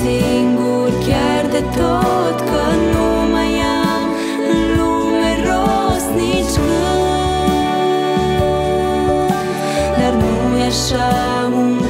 singur chiar de tot Că nu mai am lume rost Dar nu e așa un